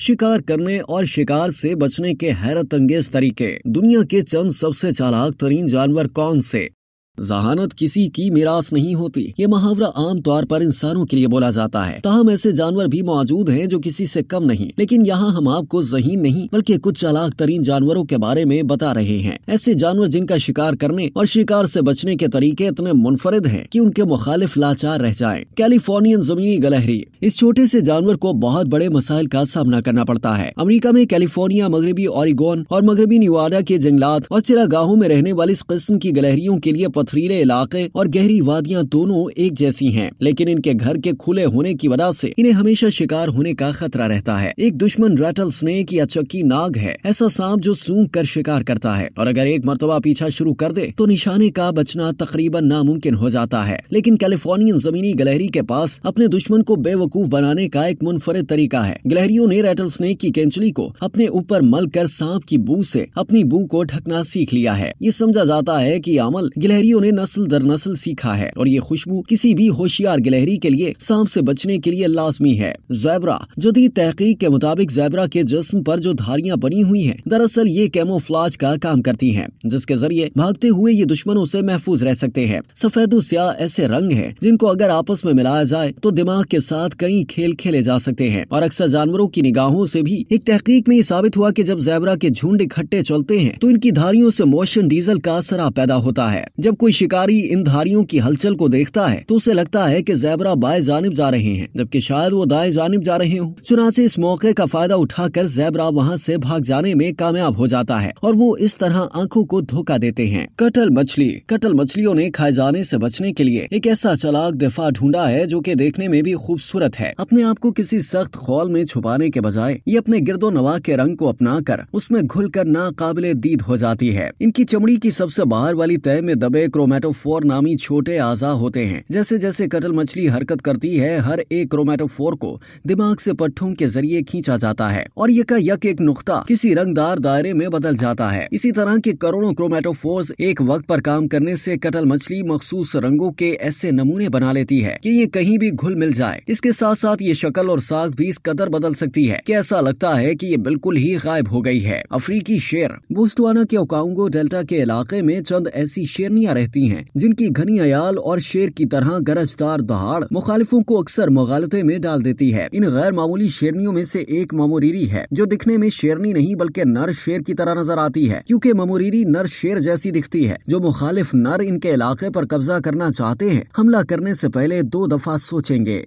शिकार करने और शिकार से बचने के हैरत अंगेज तरीके। दुनिया के चंद सबसे चालाक तरीन जानवर कौन से? जहानत किसी की मिरास नहीं होती। ये मुहावरा आम तौर पर इंसानों के लिए बोला जाता है। ताहम ऐसे जानवर भी मौजूद हैं जो किसी से कम नहीं। लेकिन यहाँ हम आपको जहीन नहीं, बल्कि कुछ चालाक तरीन जानवरों के बारे में बता रहे हैं। ऐसे जानवर जिनका शिकार करने और शिकार से बचने के तरीके इतने मुनफरद हैं कि उनके मुखालिफ लाचार रह जाए। कैलिफोर्नियन जमीनी गलहरी। इस छोटे से जानवर को बहुत बड़े मसाइल का सामना करना पड़ता है। अमरीका में कैलिफ़ोर्निया, मगरबी ऑरिगोन और मगरबी निवाडा के जंगलात और चिरागाहों में रहने वाली इस किस्म की गलहरियों के लिए पथरीले इलाके और गहरी वादियाँ दोनों एक जैसी हैं, लेकिन इनके घर के खुले होने की वजह से इन्हें हमेशा शिकार होने का खतरा रहता है। एक दुश्मन रेटल स्नेक या चक्की नाग है, ऐसा सांप जो सूंघ कर शिकार करता है, और अगर एक मरतबा पीछा शुरू कर दे तो निशाने का बचना तकरीबन नामुमकिन हो जाता है। लेकिन कैलिफोर्नियन जमीनी गलहरी के पास अपने दुश्मन को बेवकूफ़ बनाने का एक मुनफरद तरीका है। गलहरियों ने रेटल स्नेक की कैंचली को अपने ऊपर मल कर सांप की बू से अपनी बू को ढकना सीख लिया है। ये समझा जाता है कि अमल गिलहरियों ने नस्ल दर नस्ल सीखा है और ये खुशबू किसी भी होशियार गिलहरी के लिए सांप से बचने के लिए लाजमी है। जैबरा, जदीद तहकीक के मुताबिक जैबरा के जिस्म पर जो धारियाँ बनी हुई हैं, दरअसल ये कैमोफ्लाज का काम करती हैं, जिसके ज़रिए भागते हुए ये दुश्मनों से महफूज रह सकते हैं। सफ़ेद स्या ऐसे रंग हैं, जिनको अगर आपस में मिलाया जाए तो दिमाग के साथ कई खेल खेले जा सकते हैं। और अक्सर जानवरों की निगाहों से भी एक तहकीक में ये साबित हुआ कि जब जैबरा के झुंड इकट्ठे चलते हैं तो इनकी धारियों से मोशन डीजल का असरा पैदा होता है। जब कोई शिकारी इन धारियों की हलचल को देखता है तो उसे लगता है कि जैबरा बाएँ जानिब जा रहे हैं, जबकि शायद वो दाएँ जानिब जा रहे हो। चुनाचे इस मौके का फ़ायदा उठाकर जैबरा वहाँ से भाग जाने में कामयाब हो जाता है, और वो इस तरह आँखों को धोखा देते हैं। कटल मछली, कटल मछलियों ने खाए जाने से बचने के लिए एक ऐसा चलाक दफ़ा ढूंढा है जो कि देखने में भी खूबसूरत है। अपने आप को किसी सख्त खौल में छुपाने के बजाय, ये अपने गिरदो नवा के रंग को अपना कर उसमें घुल कर नाकाबिले दीद हो जाती है। इनकी चमड़ी की सबसे बाहर वाली तय में दबे क्रोमेटोफोर नामी छोटे आजा होते हैं। जैसे जैसे कटल मछली हरकत करती है, हर एक क्रोमेटोफोर को दिमाग से पट्टों के ज़रिए खींचा जाता है और यका यक एक नुकता किसी रंगदार दायरे में बदल जाता है। इसी तरह के करोड़ों क्रोमेटोफोर्स एक वक्त पर काम करने से कटल मछली मखसूस रंगों के ऐसे नमूने बना लेती है कि ये कहीं भी घुल मिल जाए। इसके साथ साथ ये शक्ल और साग भी इस कदर बदल सकती है कि ऐसा लगता है कि ये बिल्कुल ही गायब हो गई है। अफ्रीकी शेर बोस्टवाना के ओकांगो डेल्टा के इलाके में चंद ऐसी शेरनियाँ रहती हैं, जिनकी घनी अयाल और शेर की तरह गरजदार दहाड़ मुखालिफों को अक्सर मुगालते में डाल देती है। इन गैर मामूली शेरनियों में से एक ममोरीरी है, जो दिखने में शेरनी नहीं, बल्कि नर शेर की तरह नज़र आती है, क्योंकि ममोरीरी नर शेर जैसी दिखती है, जो मुखालिफ नर इनके इलाके पर कब्जा करना चाहते हैं। हमला करने से पहले दो दफ़ा सोचेंगे।